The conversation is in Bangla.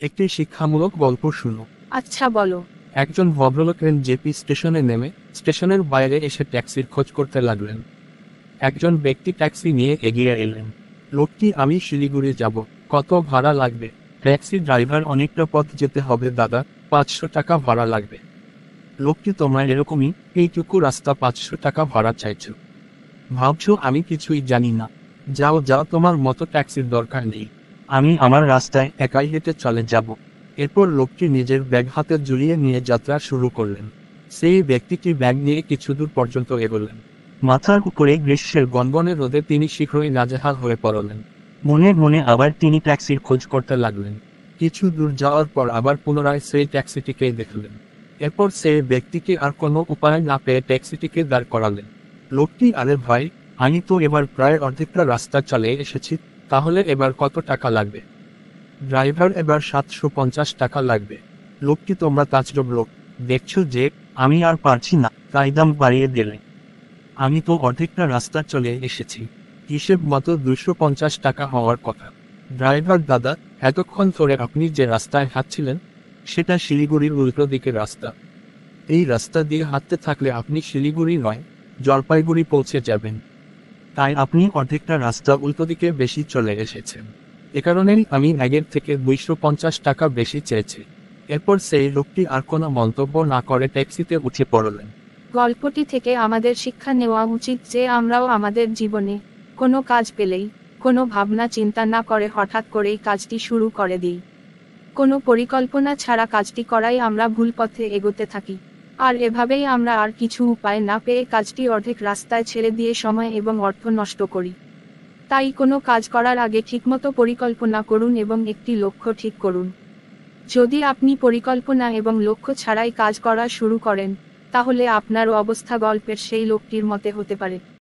একটি শিক্ষামূলক গল্প শুনো। আচ্ছা বলো। একজন ভদ্রলোক ট্রেন জেপি স্টেশনে নেমে স্টেশনের বাইরে এসে ট্যাক্সির খোঁজ করতে লাগলেন। একজন ব্যক্তি ট্যাক্সি নিয়ে এগিয়ে এলেন। লোকটি আমি শিলিগুড়ি যাব। কত ভাড়া লাগবে? ট্যাক্সি ড্রাইভার অনেকটা পথ যেতে হবে দাদা। পাঁচশো টাকা ভাড়া লাগবে। লোকটি তোমরা এরকমই? এইটুকু রাস্তা পাঁচশো টাকা ভাড়া চাইছো। ভাবছ আমি কিছুই জানি না। যাও যাও তোমার মতো ট্যাক্সির দরকার নেই। আমি আমার রাস্তায় একাই হেঁটে চলে যাব। এরপর লোকটি নিজের ব্যাগ হাতে ঝুলিয়ে নিয়ে যাত্রা শুরু করলেন। সেই ব্যক্তিটি ব্যাগ নিয়ে কিছু দূর পর্যন্ত এগোলেন। মাথার উপরে গ্রীষ্মের গনগনে রোদে তিনি শীঘ্রই নাজেহাল হয়ে পড়লেন। মনে মনে আবার তিনি ট্যাক্সির খোঁজ করতে লাগলেন। কিছু দূর যাওয়ার পর আবার পুনরায় সেই ট্যাক্সিটিকে দেখলেন। এরপর সে ব্যক্তিকে আর কোনো উপায় না পেয়ে ট্যাক্সিটিকে দাঁড় করালেন। লোকটি, আরে ভাই, আমি তো এবার প্রায় অর্ধেকটা রাস্তা চলে এসেছি। তাহলে এবার কত টাকা লাগবে? ড্রাইভার, এবার সাতশো পঞ্চাশ টাকা লাগবে। লোকটি, তোমরা তাজরব লোক। দেখছ যে, আমি আর পারছি না, তাই দাম বাড়িয়ে দিলে। আমি তো অর্ধেকটা রাস্তা চলে এসেছি। হিসেব মতো দুশো পঞ্চাশ টাকা হওয়ার কথা। ড্রাইভার, দাদা, এতক্ষণ ধরে আপনি যে রাস্তায় হাঁটছিলেন, সেটা শিলিগুড়ির উল্টো দিকের রাস্তা। এই রাস্তা দিয়ে হাঁটতে থাকলে আপনি শিলিগুড়ি নয়, জলপাইগুড়ি পৌঁছে যাবেন। তাই আপনি অর্ধেকটা রাস্তা উল্টো দিকে বেশি চলে এসেছেন। এ কারণেই আমি আগের থেকে দুইশো পঞ্চাশ টাকা বেশি চেয়েছি। এরপর সেই লোকটি আর কোনো মন্তব্য না করে ট্যাক্সিতে উঠে পড়লেন। গল্পটি থেকে আমাদের শিক্ষা নেওয়া উচিত যে আমরাও আমাদের জীবনে কোনো কাজ পেলেই, কোনো ভাবনা চিন্তা না করে হঠাৎ করেই কাজটি শুরু করে দিই। কোনো পরিকল্পনা ছাড়া কাজটি করাই আমরা ভুল পথে এগোতে থাকি। আর এভাবেই আমরা আর কিছু উপায় না পেয়ে কাজটি অর্ধেক রাস্তায় ছেড়ে দিয়ে সময় এবং অর্থ নষ্ট করি। তাই কোনো কাজ করার আগে ঠিকমতো পরিকল্পনা করুন এবং একটি লক্ষ্য ঠিক করুন। যদি আপনি পরিকল্পনা এবং লক্ষ্য ছাড়াই কাজ করা শুরু করেন, তাহলে আপনার অবস্থা গল্পের সেই লোকটির মতে হতে পারে।